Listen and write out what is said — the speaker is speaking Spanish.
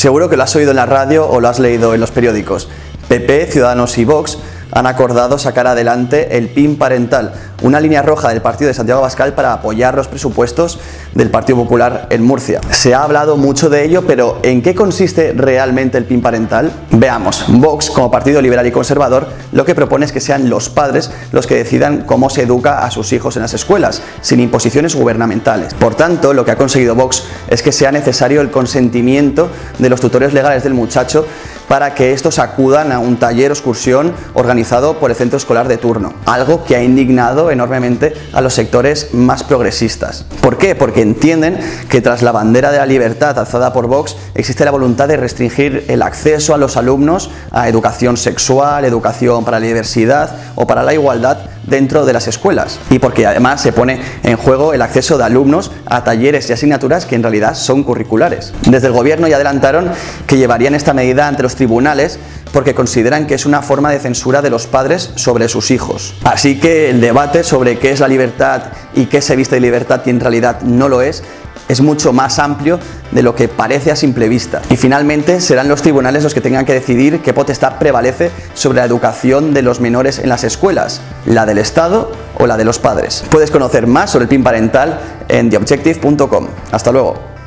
Seguro que lo has oído en la radio o lo has leído en los periódicos. PP, Ciudadanos y Vox han acordado sacar adelante el PIN parental, una línea roja del partido de Santiago Bascal para apoyar los presupuestos del Partido Popular en Murcia. Se ha hablado mucho de ello, pero ¿en qué consiste realmente el PIN parental? Veamos, Vox, como partido liberal y conservador, lo que propone es que sean los padres los que decidan cómo se educa a sus hijos en las escuelas, sin imposiciones gubernamentales. Por tanto, lo que ha conseguido Vox es que sea necesario el consentimiento de los tutores legales del muchacho para que estos acudan a un taller o excursión organizado por el centro escolar de turno, algo que ha indignado enormemente a los sectores más progresistas. ¿Por qué? Porque entienden que tras la bandera de la libertad alzada por Vox existe la voluntad de restringir el acceso a los alumnos a educación sexual, educación para la diversidad o para la igualdad dentro de las escuelas y porque además se pone en juego el acceso de alumnos a talleres y asignaturas que en realidad son curriculares. Desde el gobierno ya adelantaron que llevarían esta medida ante los tribunales porque consideran que es una forma de censura de los padres sobre sus hijos. Así que el debate sobre qué es la libertad y qué se viste de libertad y en realidad no lo es es mucho más amplio de lo que parece a simple vista. Y finalmente serán los tribunales los que tengan que decidir qué potestad prevalece sobre la educación de los menores en las escuelas, la del Estado o la de los padres. Puedes conocer más sobre el PIN parental en theobjective.com. Hasta luego.